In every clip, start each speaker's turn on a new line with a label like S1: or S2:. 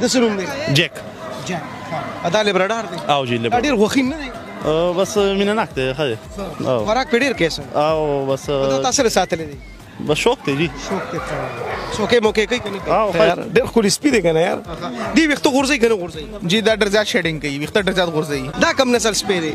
S1: د څه نوم دی
S2: جک
S3: جک
S2: ادا لیبر ډار دی
S3: او جی لیبر
S2: ډیر غوخین نه دی
S3: بس مینه ناک دی خدای او
S2: خوراک په ډیر کیسه
S3: او بس
S2: تاسو سره ساتل دي
S3: بس شوق دی جی
S2: شوق دی څوکې موکې کوي کنه
S3: او
S2: خیر ډیر خوري سپی دی کنه یار دی وخت غورځي کنه غورځي
S4: جی دا ډرځات شیډینګ کوي وخت ډرځات غورځي
S2: دا کم نسل سپی دی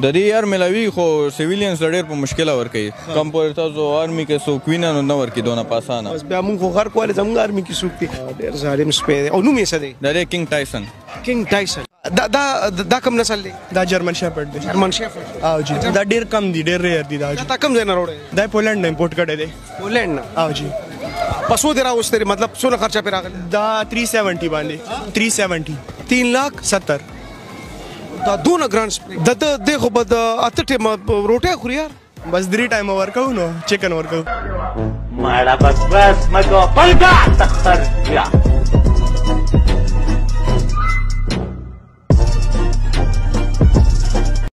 S2: د
S4: دې یار ملاویږي خو سیویلینز له ډیر په مشکله ورکوي کم پورې تاسو آرمي کې څوک وینه نو نه ورکي دونه په اسانه
S2: بس بیا موږ خو غر کواله زموږ آرمي کې څوک دی ډیر ظالم سپی دی او نوم یې څه دی
S4: د دې کینګ ټایسن
S2: کینګ ټایسن دا دا دا کوم نسل دی
S5: دا جرمن شیپرډ دی
S2: جرمن شیپرډ
S5: او جی دا ډیر کم دی ډیر ریئر دی دا
S2: دا کوم ځای نه راوړی
S5: دا پولند نه امپورټ کړی دی
S2: پولند نه
S5: او جی
S2: پسو دی راوستری مطلب څونه خرچه پر راغلی
S5: دا 370 باندې 370
S2: 3 لاکھ
S5: 70
S2: دا دونه ګران د د د خو بد اته ټیم روټه خوري یار
S5: بس درې ټایم ورکو نو چیکن ورکو
S6: ماړه بس بس مګو پلګا تختر بیا